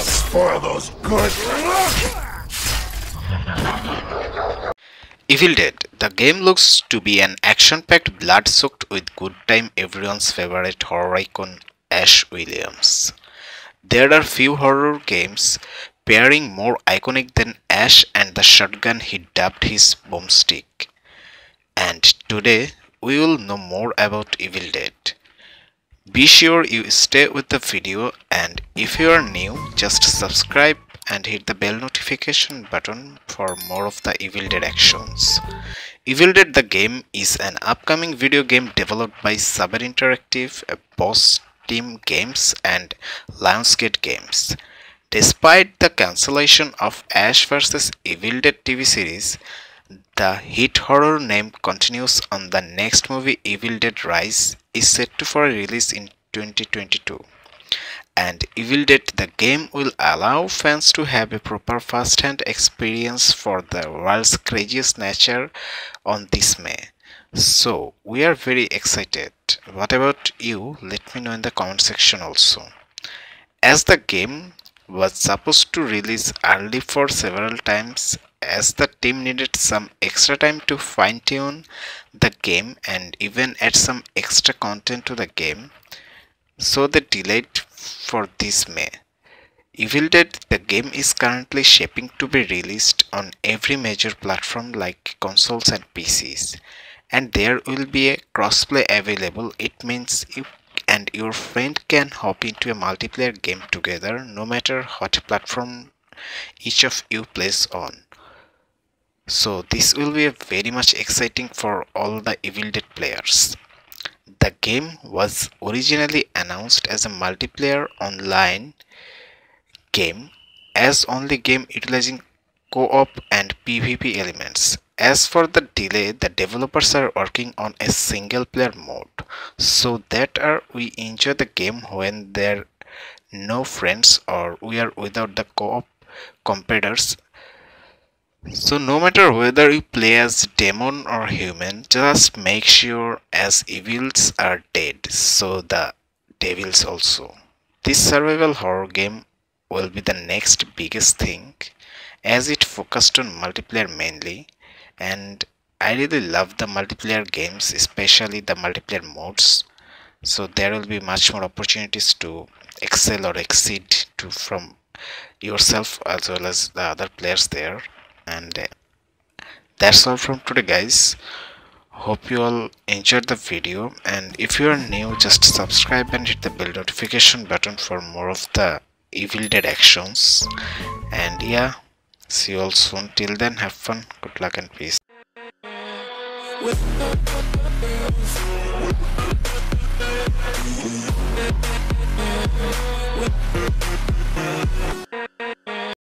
spoil those good. Evil Dead. The game looks to be an action-packed, blood-soaked with good time everyone's favorite horror icon Ash Williams. There are few horror games pairing more iconic than Ash and the shotgun he dubbed his boomstick. And today we will know more about Evil Dead. Be sure you stay with the video and if you are new just subscribe and hit the bell notification button for more of the Evil Dead actions. Evil Dead the game is an upcoming video game developed by Saber Interactive, Boss Team Games and Lionsgate Games. Despite the cancellation of Ash vs Evil Dead TV series, the hit horror name continues on the next movie Evil Dead Rise is set to for release in 2022 and Evil Dead the game will allow fans to have a proper first-hand experience for the world's craziest nature on this May. So we are very excited. What about you? Let me know in the comment section also. As the game was supposed to release early for several times as the team needed some extra time to fine tune the game and even add some extra content to the game so they delayed for this May. Evil Dead the game is currently shaping to be released on every major platform like consoles and PCs and there will be a crossplay available it means you and your friend can hop into a multiplayer game together no matter what platform each of you plays on so this will be very much exciting for all the evil dead players. The game was originally announced as a multiplayer online game as only game utilizing co-op and pvp elements. As for the delay the developers are working on a single player mode so that are we enjoy the game when there are no friends or we are without the co-op competitors so no matter whether you play as demon or human, just make sure as evils are dead, so the devils also. This survival horror game will be the next biggest thing as it focused on multiplayer mainly and I really love the multiplayer games especially the multiplayer modes so there will be much more opportunities to excel or exceed to from yourself as well as the other players there and uh, that's all from today guys. Hope you all enjoyed the video and if you are new just subscribe and hit the bell notification button for more of the evil dead actions. And yeah see you all soon. Till then have fun. Good luck and peace